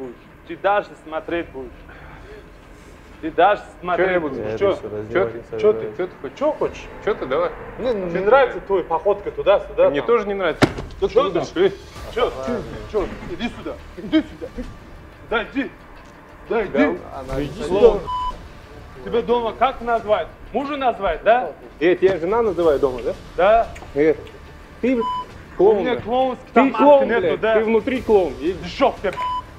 будешь. Ты даже смотреть будешь. Ты даже Что смотреть я буду? будешь. Что? Ты? Что ты? Что ты хочешь? Что хочешь? Что ты? Давай. Мне не нравится твоя походка туда-сюда. Мне тоже не нравится. Что ты Что? Что? Иди сюда. Иди сюда. Да, иди. Да, иди. Иди Сюда. Тебя дома как назвать? Мужа назвать, да? Э, тебя жена называет дома, да? Да. Э, ты, блядь, У клоун. меня клоунский Ты там маски клоун, нету, блядь. да? Ты внутри клоун. И Шок тебе.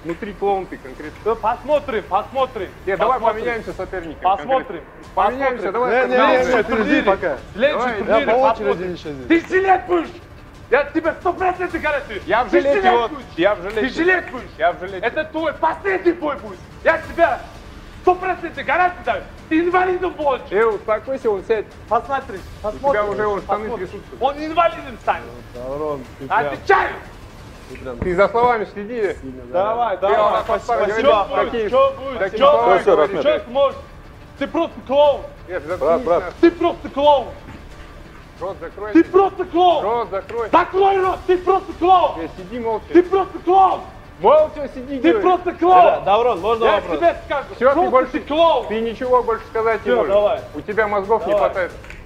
Внутри клоун ты конкретно. Да Посмотрим, посмотрим. Э, давай поменяемся соперниками. Посмотрим. Поменяемся, Посмотрим. давай. Не, не, не, подожди турнире. пока. Следующий турнире Я по посмотрим. очереди еще здесь. Ты жилет будешь! Я тебе сто процентов гарантирую. Я в Ты жилете, жилет вот. Я в Ты жилете. жилет будешь. Я в жилете. Это твой последний бой будет. Я тебя сто процентов гарантию даю. Ты инвалидом будешь. Э, успокойся, он сядь. Посмотри, посмотри. тебя уже он штаны трясутся. Он инвалидом станет. Ты Отвечаю. Ты за словами следи. Давай, давай. Спасибо. говоришь, Что будет? Что будет? Что сможешь? Ты просто клоун. Э, Брат, брат. Ты просто клоун. Рот закрой. Ты просто клоун. Рот закрой. Закрой рот. Ты просто клоун. Э, Сиди молча. Ты просто клоун. Молча сиди, Ты говорю. просто клоун. Даврон, можно Я вопрос? тебе скажу. Всё, ты больше- ты клоун. Ты ничего больше сказать не Всё, можешь. давай. У тебя мозгов не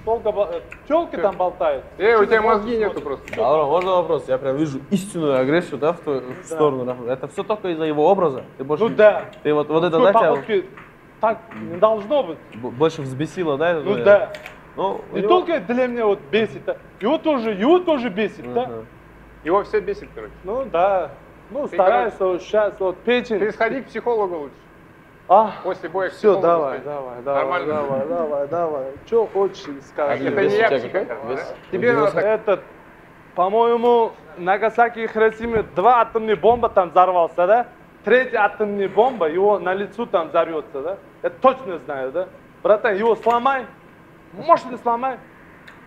Давай. хватает. Телка там болтает. Э, у тебя мозги нету просто. Даврон, можно вопрос? Я прям вижу истинную агрессию, да, в твою в сторону. нахуй. Это все только из-за его образа? Ты больше, Ну да. Ты вот, вот это, Такой да, тебя походки так не должно быть. б- больше взбесило, да? Ну это? да. Ну, Не него- только для меня вот бесит, а его тоже, его тоже бесит, да? Мгм. Его все бесит, короче. Ну да. Ну, Ты, стараюсь вот сейчас вот печень. Ты сходи к психологу лучше. А, После боя все, давай, давай, давай, Нормально. давай, давай, давай. Что хочешь, скажи. Это не я да? Тебе надо. Этот, по-моему, Нагасаки и Хиросиме два атомные бомба там взорвался, да? Третья атомная бомба, его на лицо там взорвется, да? Это точно знаю, да? Братан, его сломай, может не сломай,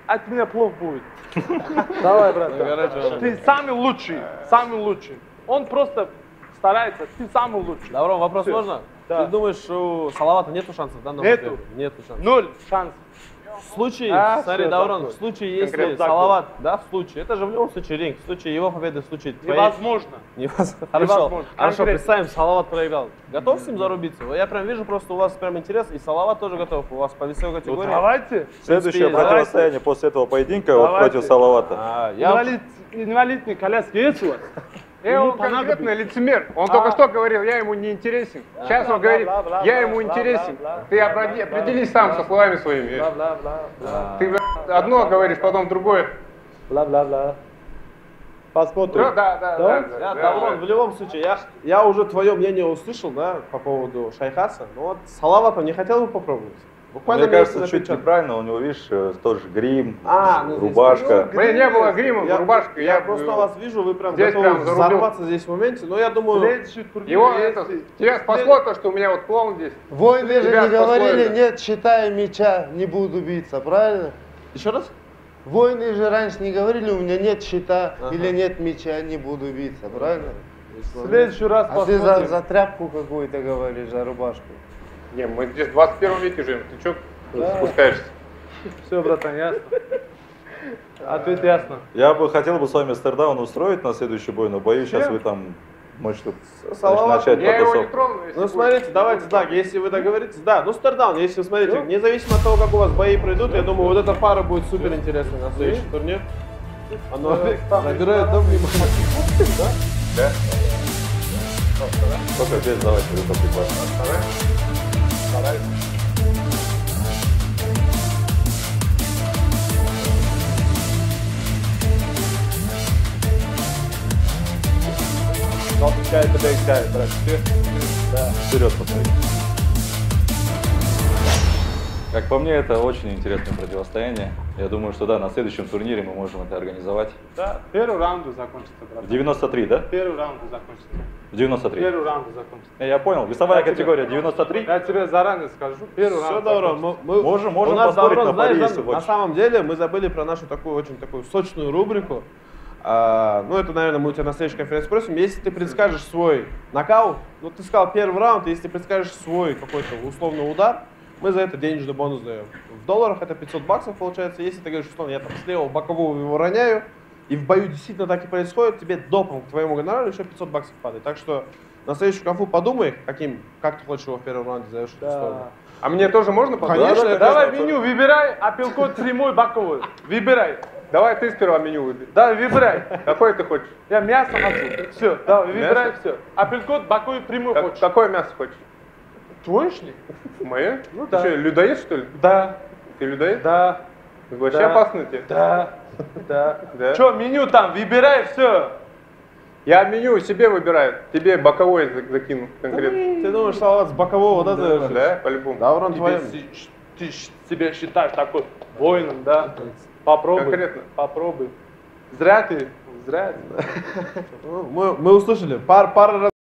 от меня плохо будет. Давай, братан. Ты самый лучший, самый лучший. Он просто старается, ты самый лучший. Даврон, вопрос можно? Да. Ты думаешь, у Салавата нету шансов, да? на Нету. Нету шансов. Ноль шансов. В случае, А, смотри, такой. в случае, если Конкретно такой. Салават, да, в случае, это же в любом случае ринг, в случае его победы, в случае твоей... Невозможно. Невозможно. Хорошо, Невозможно. хорошо, представим, Салават проиграл. Готов с ним зарубиться? Я прям вижу, просто у вас прям интерес, и Салават тоже готов, у вас по весовой Ну, категории. давайте. Следующее Давайте. противостояние после этого поединка вот против Салавата. А, я... Инвалид, инвалидные коляски есть у вас? Э, Ему он конкретно лицемер. Он А. только что говорил, я ему не интересен. Сейчас он говорит, я ему интересен. Ты определись сам со словами своими. Ты одно говоришь, потом другое. бла, бла, бла. Посмотрим. Да, да, да. Да? да, Я, да, Даврон, да. в любом случае, я, я уже твое мнение услышал, да, по поводу Шайхаса, но вот Салавата не хотел бы попробовать? Буквально Мне кажется, чуть на пять. неправильно, у него, видишь, э, тоже грим, А, ну, здесь- рубашка. У меня не было грима, Я, рубашка. я, Я, просто э, вас вижу, вы прям здесь готовы прям зарубил. взорваться здесь в моменте, но я думаю, Его есть. это, тебя спасло то, что у меня вот клоун здесь. Войны же не говорили, спасло нет, считай меча, не буду биться, правильно? еще раз? Войны же раньше не говорили, у меня нет щита Ага. или нет меча, не буду биться, правильно? В следующий раз А ты за, посмотрим. за тряпку какую-то говоришь, за рубашку. Не, мы здесь в 21 веке живем. Ты что спускаешься? Все, братан, ясно. Ответ ясно. Я бы хотел бы с вами стердаун устроить на следующий бой, но боюсь, сейчас вы там можете Салават, начать Я его не трону. если Ну будет. смотрите, давайте так, если вы договоритесь, да, ну стардаун, если смотрите, независимо от того, как у вас бои пройдут, я думаю, вот эта пара будет супер интересной на следующий турнир. Оно набирает да, внимание. Только здесь давайте Caralho. Nossa, quer também, cara, het você. Tá, curioso pra Как по мне, это очень интересное противостояние. Я думаю, что да, на следующем турнире мы можем это организовать. Да, первый раунд закончится, В братан. 93, да? Первый раунд закончится. В 93. Первый раунд закончится. Я понял. Весовая Я тебе- категория 93. Я тебе заранее скажу, первый Все, раунд закончится. мы, мы- Можем- можем у нас, поспорить на знаешь, пари, если на самом деле мы забыли про нашу такую очень такую сочную рубрику. А, ну, это, наверное, мы у тебя на следующей конференции спросим. Если ты предскажешь свой нокаут, ну, ты сказал первый раунд, если ты предскажешь свой какой-то условный удар, мы за это денежный бонус даем. В долларах это 500 баксов получается. Если ты говоришь, условно, я там с левого бокового его роняю, и в бою действительно так и происходит, тебе допом к твоему гонорару еще 500 баксов падает. Так что на следующую конфу подумай, каким, как ты хочешь его в первом раунде завершить. Да. А мне тоже можно подумать? Конечно, Да, да, Давай да. меню, выбирай, апелкот прямой, боковой. Выбирай. Давай ты сперва меню выбери. Да, выбирай. Какое ты хочешь? Я мясо хочу. Все, давай, выбирай Мясо? все. Апелкот, боковой, прямой хочешь. какое мясо хочешь? Твой, что ли? Мое? Ну Ты да. что, людоед, что ли? Да, Ты людоед? да, Вообще Да. опасно тебе? да, да. Да? Че, меню там, выбирай все. Я меню себе выбираю, тебе боковой за- закину конкретно. Ты думаешь, салат с бокового, да, завершишь? Да, по-любому. Да, твоим. си- ты себя считаешь такой воином, да? Попробуй. Конкретно. Попробуй. Зря ты, зря. Ну, Мы, мы услышали. Пар, пара раз